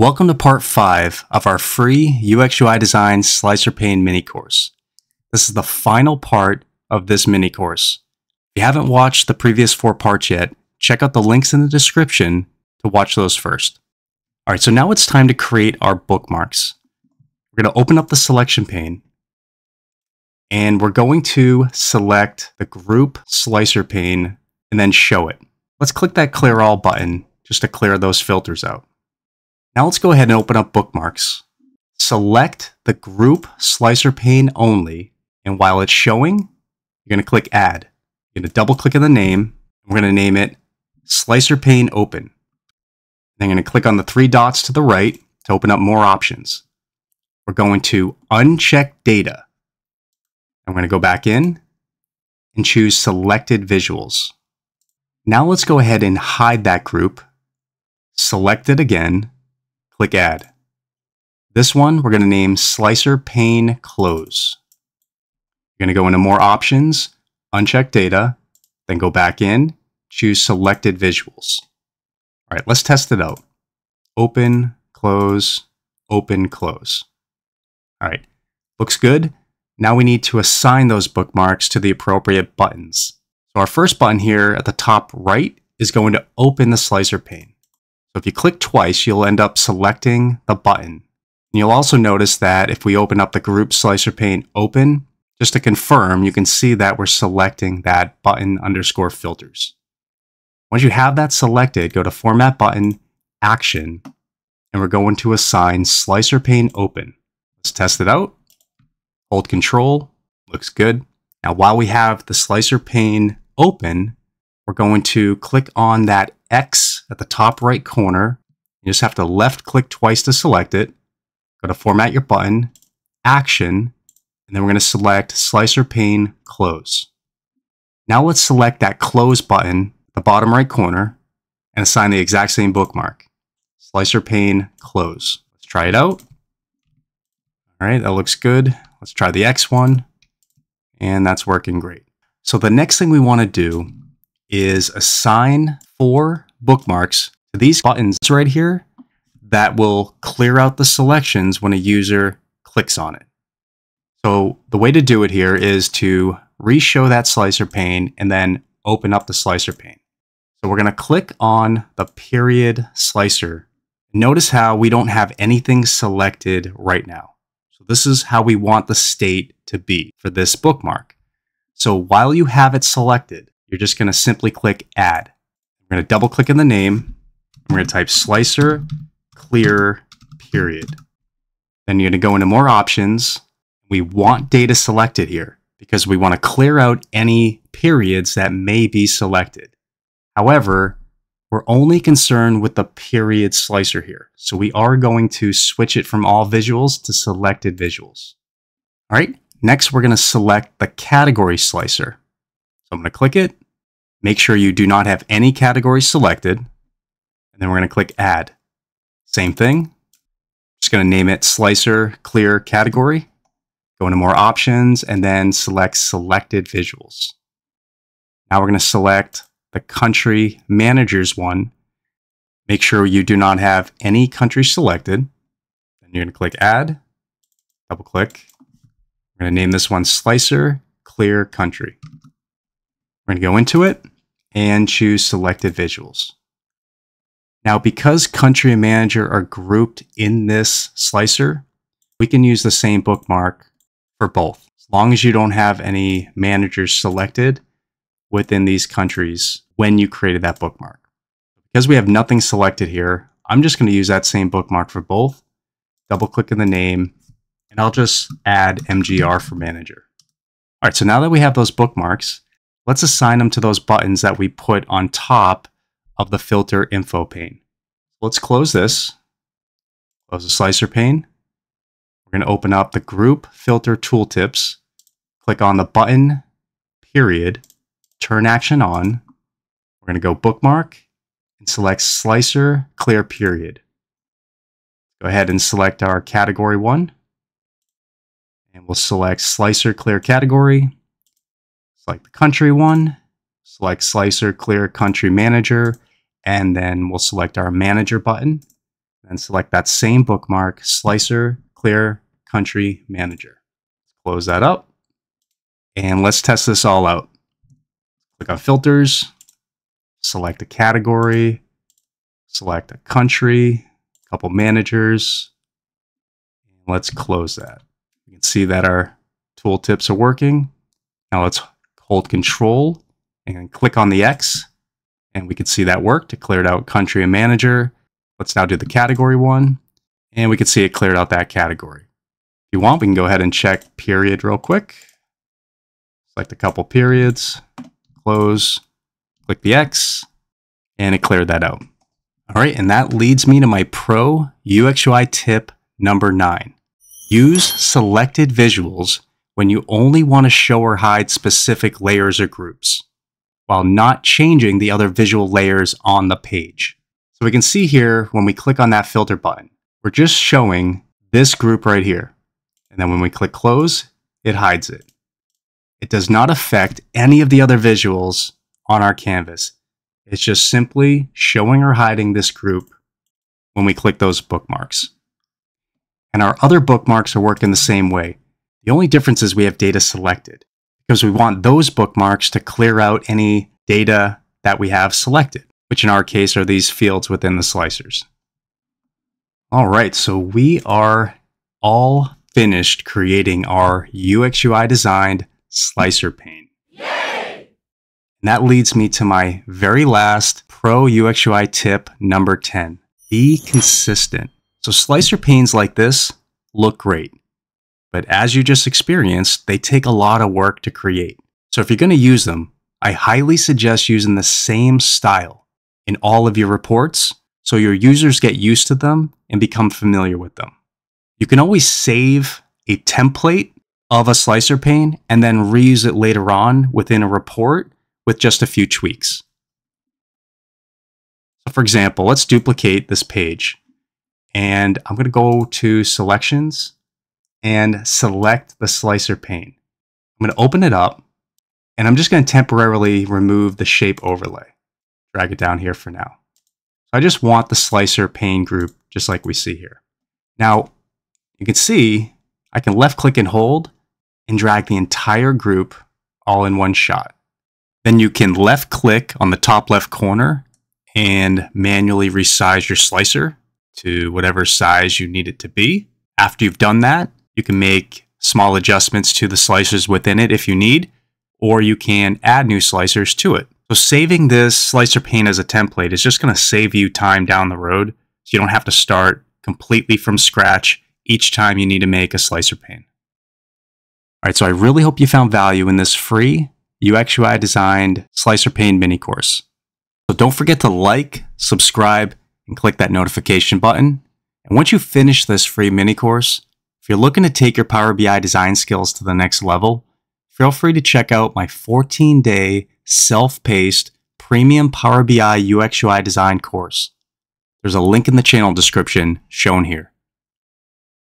Welcome to part 5 of our free UX UI Design Slicer Pane mini course. This is the final part of this mini course. If you haven't watched the previous four parts yet, check out the links in the description to watch those first. Alright, so now it's time to create our bookmarks. We're going to open up the selection pane and we're going to select the group slicer pane and then show it. Let's click that clear all button just to clear those filters out. Now let's go ahead and open up bookmarks. Select the group slicer pane only. And while it's showing, you're going to click add. You're going to double click on the name. We're going to name it slicer pane open. Then I'm going to click on the three dots to the right to open up more options. We're going to uncheck data. I'm going to go back in and choose selected visuals. Now let's go ahead and hide that group. Select it again click Add. This one we're going to name Slicer Pane Close. You're going to go into More Options, Uncheck Data, then go back in, choose Selected Visuals. All right, let's test it out. Open, close, open, close. All right, looks good. Now we need to assign those bookmarks to the appropriate buttons. So our first button here at the top right is going to open the slicer pane. If you click twice, you'll end up selecting the button. You'll also notice that if we open up the group slicer pane open, just to confirm, you can see that we're selecting that button underscore filters. Once you have that selected, go to Format Button, Action, and we're going to assign Slicer Pane Open. Let's test it out. Hold Control, looks good. Now while we have the Slicer Pane open, we're going to click on that X at the top right corner. You just have to left click twice to select it. Go to format your button, action, and then we're going to select slicer pane close. Now let's select that close button, the bottom right corner, and assign the exact same bookmark. Slicer pane close. Let's try it out. All right, that looks good. Let's try the X one. And that's working great. So the next thing we want to do is assign four bookmarks to these buttons right here that will clear out the selections when a user clicks on it. So the way to do it here is to re-show that slicer pane and then open up the slicer pane. So we're going to click on the period slicer. Notice how we don't have anything selected right now. So this is how we want the state to be for this bookmark. So while you have it selected, you're just going to simply click add. We're going to double click in the name. We're going to type slicer clear period. Then you're going to go into more options. We want data selected here because we want to clear out any periods that may be selected. However, we're only concerned with the period slicer here. So we are going to switch it from all visuals to selected visuals. All right, next we're going to select the category slicer. So I'm going to click it. Make sure you do not have any categories selected. And then we're going to click Add. Same thing. Just going to name it Slicer Clear Category. Go into More Options and then select Selected Visuals. Now we're going to select the Country Managers one. Make sure you do not have any country selected. Then you're going to click Add. Double click. We're going to name this one Slicer Clear Country. We're going to go into it and choose selected visuals. Now, because country and manager are grouped in this slicer, we can use the same bookmark for both. As long as you don't have any managers selected within these countries when you created that bookmark. Because we have nothing selected here, I'm just going to use that same bookmark for both. Double click in the name, and I'll just add MGR for manager. All right, so now that we have those bookmarks, let's assign them to those buttons that we put on top of the filter info pane. Let's close this, close the slicer pane. We're going to open up the group filter tooltips, click on the button, period, turn action on. We're going to go bookmark and select slicer clear period. Go ahead and select our category one. And we'll select slicer clear category select the country one, select slicer clear country manager, and then we'll select our manager button. and select that same bookmark, Slicer Clear Country Manager. Close that up. And let's test this all out. Click on Filters, select a category, select a country, a couple managers. Let's close that. You can see that our tooltips are working. Now let's hold Control and click on the X, and we can see that worked. It cleared out country and manager. Let's now do the category one, and we can see it cleared out that category. If you want, we can go ahead and check period real quick. Select a couple periods, close, click the X, and it cleared that out. All right, and that leads me to my Pro UX/UI tip number nine. Use selected visuals when you only want to show or hide specific layers or groups, while not changing the other visual layers on the page. So we can see here when we click on that filter button, we're just showing this group right here. And then when we click close, it hides it. It does not affect any of the other visuals on our canvas. It's just simply showing or hiding this group when we click those bookmarks. And our other bookmarks are working the same way. The only difference is we have data selected because we want those bookmarks to clear out any data that we have selected, which in our case are these fields within the slicers. All right, so we are all finished creating our UX UI designed slicer pane. Yay! And that leads me to my very last Pro UX UI tip number 10. Be consistent. So slicer panes like this look great. But as you just experienced, they take a lot of work to create. So if you're going to use them, I highly suggest using the same style in all of your reports so your users get used to them and become familiar with them. You can always save a template of a slicer pane and then reuse it later on within a report with just a few tweaks. So for example, let's duplicate this page and I'm going to go to selections and select the slicer pane. I'm going to open it up and I'm just going to temporarily remove the shape overlay. Drag it down here for now. So I just want the slicer pane group just like we see here. Now you can see I can left click and hold and drag the entire group all in one shot. Then you can left click on the top left corner and manually resize your slicer to whatever size you need it to be. After you've done that, you can make small adjustments to the slicers within it if you need, or you can add new slicers to it. So saving this slicer pane as a template is just going to save you time down the road. So you don't have to start completely from scratch each time you need to make a slicer pane. All right, so I really hope you found value in this free UX UI designed slicer pane mini course. So don't forget to like, subscribe, and click that notification button. And once you finish this free mini course, if you're looking to take your Power BI design skills to the next level, feel free to check out my 14 day self paced premium Power BI UX UI design course. There's a link in the channel description shown here.